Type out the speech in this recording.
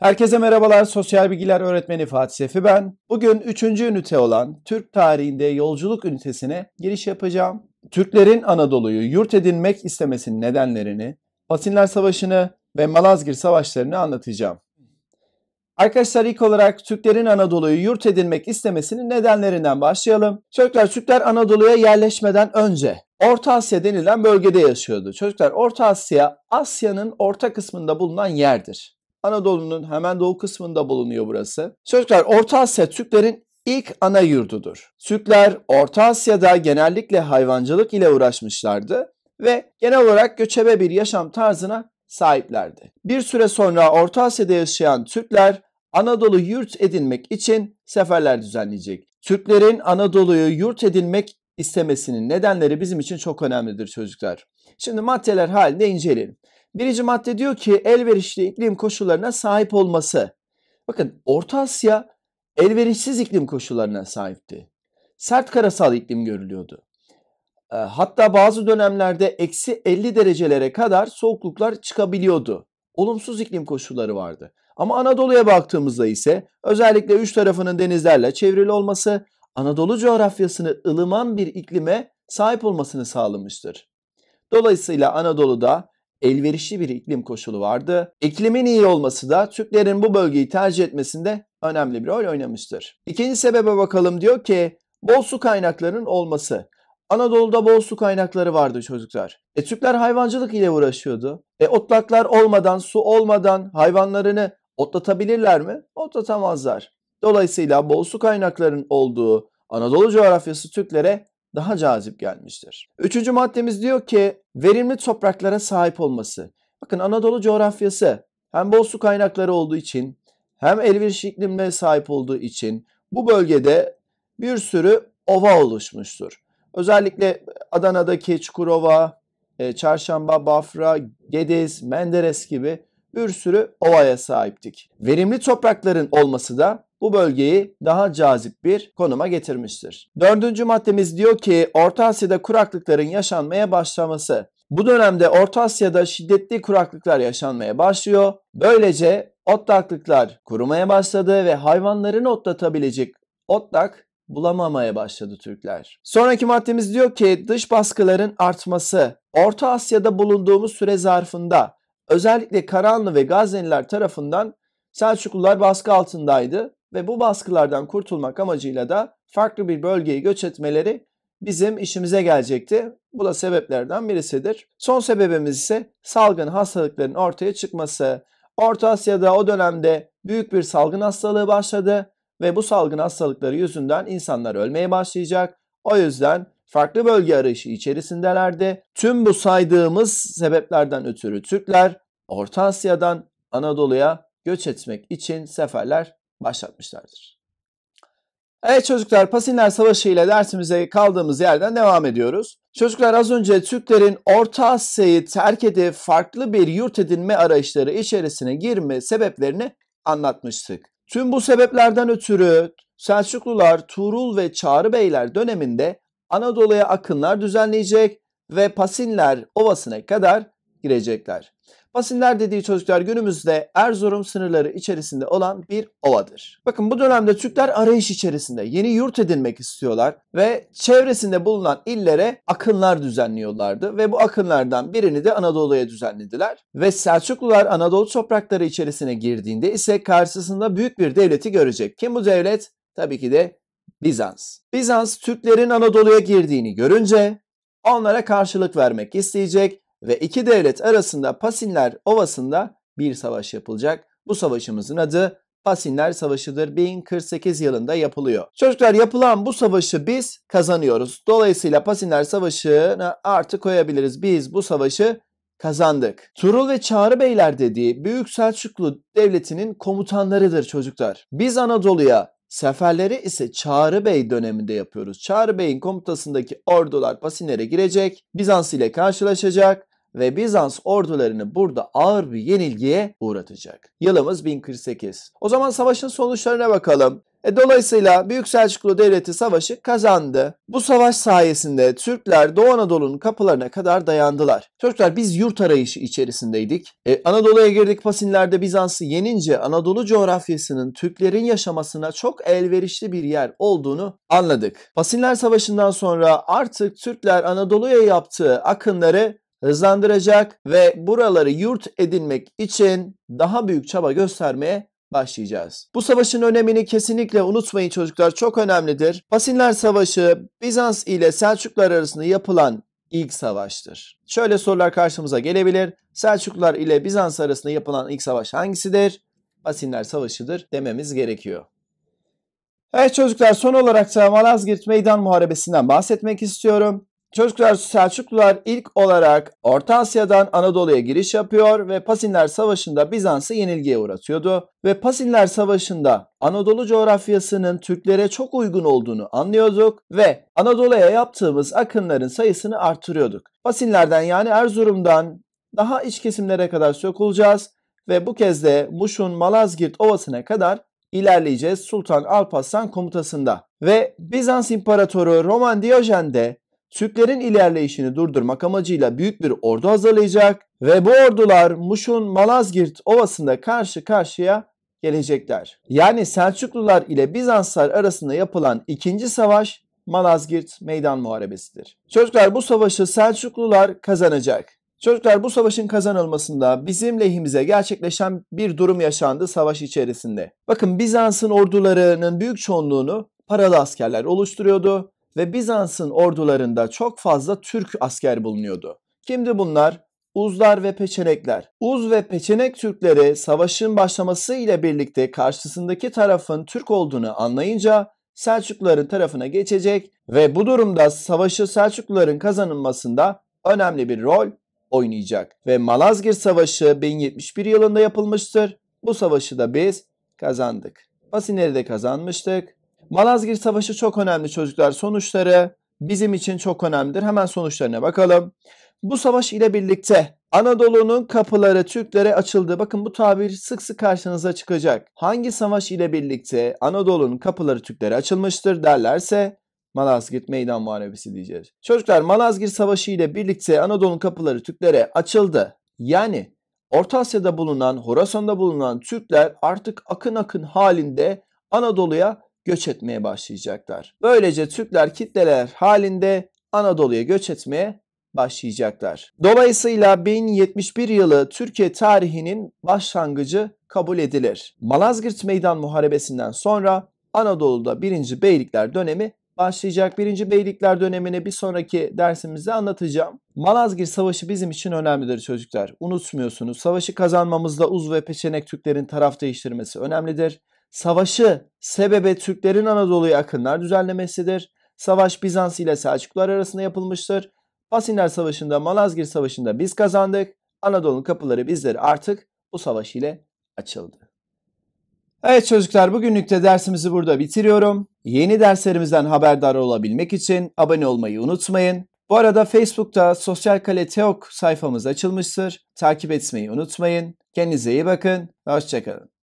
Herkese merhabalar. Sosyal Bilgiler Öğretmeni Fatih Sefi ben. Bugün 3. ünite olan Türk tarihinde yolculuk ünitesine giriş yapacağım. Türklerin Anadolu'yu yurt edinmek istemesinin nedenlerini, Pasinler Savaşı'nı ve Malazgirt Savaşları'nı anlatacağım. Arkadaşlar ilk olarak Türklerin Anadolu'yu yurt edinmek istemesinin nedenlerinden başlayalım. Çocuklar Türkler Anadolu'ya yerleşmeden önce Orta Asya denilen bölgede yaşıyordu. Çocuklar Orta Asya Asya'nın orta kısmında bulunan yerdir. Anadolu'nun hemen doğu kısmında bulunuyor burası. Çocuklar Orta Asya Türklerin ilk ana yurdudur. Türkler Orta Asya'da genellikle hayvancılık ile uğraşmışlardı ve genel olarak göçebe bir yaşam tarzına sahiplerdi. Bir süre sonra Orta Asya'da yaşayan Türkler Anadolu yurt edinmek için seferler düzenleyecek. Türklerin Anadolu'yu yurt edinmek istemesinin nedenleri bizim için çok önemlidir çocuklar. Şimdi maddeler halinde inceleyelim. Birinci madde diyor ki elverişli iklim koşullarına sahip olması. Bakın Orta Asya elverişsiz iklim koşullarına sahipti. Sert karasal iklim görülüyordu. Ee, hatta bazı dönemlerde eksi 50 derecelere kadar soğukluklar çıkabiliyordu. Olumsuz iklim koşulları vardı. Ama Anadolu'ya baktığımızda ise özellikle üç tarafının denizlerle çevrili olması Anadolu coğrafyasını ılıman bir iklime sahip olmasını sağlamıştır. Dolayısıyla Anadolu'da elverişli bir iklim koşulu vardı. İklimin iyi olması da Türklerin bu bölgeyi tercih etmesinde önemli bir rol oynamıştır. İkinci sebebe bakalım diyor ki bol su kaynaklarının olması. Anadolu'da bol su kaynakları vardı çocuklar. E Türkler hayvancılık ile uğraşıyordu. E otlaklar olmadan, su olmadan hayvanlarını otlatabilirler mi? Otlatamazlar. Dolayısıyla bol su kaynaklarının olduğu Anadolu coğrafyası Türklere daha cazip gelmiştir. Üçüncü maddemiz diyor ki verimli topraklara sahip olması. Bakın Anadolu coğrafyası hem bol su kaynakları olduğu için hem elverişli iklimle sahip olduğu için bu bölgede bir sürü ova oluşmuştur. Özellikle Adana'daki Çukurova, e, Çarşamba, Bafra, Gediz, Menderes gibi bir sürü ovaya sahiptik. Verimli toprakların olması da bu bölgeyi daha cazip bir konuma getirmiştir. Dördüncü maddemiz diyor ki Orta Asya'da kuraklıkların yaşanmaya başlaması. Bu dönemde Orta Asya'da şiddetli kuraklıklar yaşanmaya başlıyor. Böylece otlaklıklar kurumaya başladı ve hayvanların otlatabilecek otlak bulamamaya başladı Türkler. Sonraki maddemiz diyor ki dış baskıların artması. Orta Asya'da bulunduğumuz süre zarfında özellikle Karahanlı ve Gazneliler tarafından Selçuklular baskı altındaydı ve bu baskılardan kurtulmak amacıyla da farklı bir bölgeyi göç etmeleri bizim işimize gelecekti. Bu da sebeplerden birisidir. Son sebebimiz ise salgın hastalıkların ortaya çıkması. Orta Asya'da o dönemde büyük bir salgın hastalığı başladı ve bu salgın hastalıkları yüzünden insanlar ölmeye başlayacak. O yüzden farklı bölge arayışı içerisindelerdi. Tüm bu saydığımız sebeplerden ötürü Türkler Orta Asya'dan Anadolu'ya göç etmek için seferler başlatmışlardır. Evet çocuklar Pasinler Savaşı ile dersimize kaldığımız yerden devam ediyoruz. Çocuklar az önce Türklerin Orta Asya'yı terk edip farklı bir yurt edinme arayışları içerisine girme sebeplerini anlatmıştık. Tüm bu sebeplerden ötürü Selçuklular, Tuğrul ve Çağrı Beyler döneminde Anadolu'ya akınlar düzenleyecek ve Pasinler Ovası'na kadar girecekler. Pasinler dediği çocuklar günümüzde Erzurum sınırları içerisinde olan bir ovadır. Bakın bu dönemde Türkler arayış içerisinde yeni yurt edinmek istiyorlar ve çevresinde bulunan illere akınlar düzenliyorlardı ve bu akınlardan birini de Anadolu'ya düzenlediler. Ve Selçuklular Anadolu toprakları içerisine girdiğinde ise karşısında büyük bir devleti görecek. Kim bu devlet? Tabii ki de Bizans. Bizans Türklerin Anadolu'ya girdiğini görünce onlara karşılık vermek isteyecek ve iki devlet arasında Pasinler Ovası'nda bir savaş yapılacak. Bu savaşımızın adı Pasinler Savaşı'dır. 1048 yılında yapılıyor. Çocuklar yapılan bu savaşı biz kazanıyoruz. Dolayısıyla Pasinler Savaşı'na artık koyabiliriz. Biz bu savaşı kazandık. Turul ve Çağrı Beyler dediği Büyük Selçuklu Devleti'nin komutanlarıdır çocuklar. Biz Anadolu'ya Seferleri ise Çağrı Bey döneminde yapıyoruz. Çağrı Bey'in komutasındaki ordular Pasinler'e girecek, Bizans ile karşılaşacak ve Bizans ordularını burada ağır bir yenilgiye uğratacak. Yılımız 1048. O zaman savaşın sonuçlarına bakalım. E, dolayısıyla Büyük Selçuklu Devleti savaşı kazandı. Bu savaş sayesinde Türkler Doğu Anadolu'nun kapılarına kadar dayandılar. Çocuklar biz yurt arayışı içerisindeydik. E, Anadolu'ya girdik Pasinler'de Bizans'ı yenince Anadolu coğrafyasının Türklerin yaşamasına çok elverişli bir yer olduğunu anladık. Pasinler Savaşı'ndan sonra artık Türkler Anadolu'ya yaptığı akınları hızlandıracak ve buraları yurt edinmek için daha büyük çaba göstermeye başlayacağız. Bu savaşın önemini kesinlikle unutmayın çocuklar çok önemlidir. Pasinler Savaşı Bizans ile Selçuklar arasında yapılan ilk savaştır. Şöyle sorular karşımıza gelebilir. Selçuklular ile Bizans arasında yapılan ilk savaş hangisidir? Pasinler Savaşı'dır dememiz gerekiyor. Evet çocuklar son olarak da Malazgirt Meydan Muharebesi'nden bahsetmek istiyorum. Çocuklar Selçuklular ilk olarak Orta Asya'dan Anadolu'ya giriş yapıyor ve Pasinler Savaşı'nda Bizans'ı yenilgiye uğratıyordu. Ve Pasinler Savaşı'nda Anadolu coğrafyasının Türklere çok uygun olduğunu anlıyorduk ve Anadolu'ya yaptığımız akınların sayısını artırıyorduk. Pasinlerden yani Erzurum'dan daha iç kesimlere kadar sokulacağız ve bu kez de Muş'un Malazgirt Ovası'na kadar ilerleyeceğiz Sultan Alparslan komutasında. Ve Bizans İmparatoru Roman Diyojen de Türklerin ilerleyişini durdurmak amacıyla büyük bir ordu hazırlayacak ve bu ordular Muş'un Malazgirt Ovası'nda karşı karşıya gelecekler. Yani Selçuklular ile Bizanslar arasında yapılan ikinci savaş Malazgirt Meydan Muharebesi'dir. Çocuklar bu savaşı Selçuklular kazanacak. Çocuklar bu savaşın kazanılmasında bizim lehimize gerçekleşen bir durum yaşandı savaş içerisinde. Bakın Bizans'ın ordularının büyük çoğunluğunu paralı askerler oluşturuyordu ve Bizans'ın ordularında çok fazla Türk asker bulunuyordu. Kimdi bunlar? Uzlar ve Peçenekler. Uz ve Peçenek Türkleri savaşın başlaması ile birlikte karşısındaki tarafın Türk olduğunu anlayınca Selçukluların tarafına geçecek ve bu durumda savaşı Selçukluların kazanılmasında önemli bir rol oynayacak. Ve Malazgirt Savaşı 1071 yılında yapılmıştır. Bu savaşı da biz kazandık. Basinleri de kazanmıştık. Malazgirt Savaşı çok önemli çocuklar. Sonuçları bizim için çok önemlidir. Hemen sonuçlarına bakalım. Bu savaş ile birlikte Anadolu'nun kapıları Türklere açıldı. Bakın bu tabir sık sık karşınıza çıkacak. Hangi savaş ile birlikte Anadolu'nun kapıları Türklere açılmıştır derlerse Malazgirt Meydan Muharebesi diyeceğiz. Çocuklar Malazgirt Savaşı ile birlikte Anadolu'nun kapıları Türklere açıldı. Yani Orta Asya'da bulunan, Horasan'da bulunan Türkler artık akın akın halinde Anadolu'ya göç etmeye başlayacaklar. Böylece Türkler kitleler halinde Anadolu'ya göç etmeye başlayacaklar. Dolayısıyla 1071 yılı Türkiye tarihinin başlangıcı kabul edilir. Malazgirt Meydan Muharebesi'nden sonra Anadolu'da 1. Beylikler dönemi başlayacak. 1. Beylikler dönemini bir sonraki dersimizde anlatacağım. Malazgirt Savaşı bizim için önemlidir çocuklar. Unutmuyorsunuz. Savaşı kazanmamızda Uz ve Peçenek Türklerin taraf değiştirmesi önemlidir. Savaşı sebebi Türklerin Anadolu'ya akınlar düzenlemesidir. Savaş Bizans ile Selçuklular arasında yapılmıştır. Pasinler Savaşı'nda, Malazgirt Savaşı'nda biz kazandık. Anadolu'nun kapıları bizlere artık bu savaş ile açıldı. Evet çocuklar bugünlük de dersimizi burada bitiriyorum. Yeni derslerimizden haberdar olabilmek için abone olmayı unutmayın. Bu arada Facebook'ta Sosyal Kale Teok sayfamız açılmıştır. Takip etmeyi unutmayın. Kendinize iyi bakın. Hoşçakalın.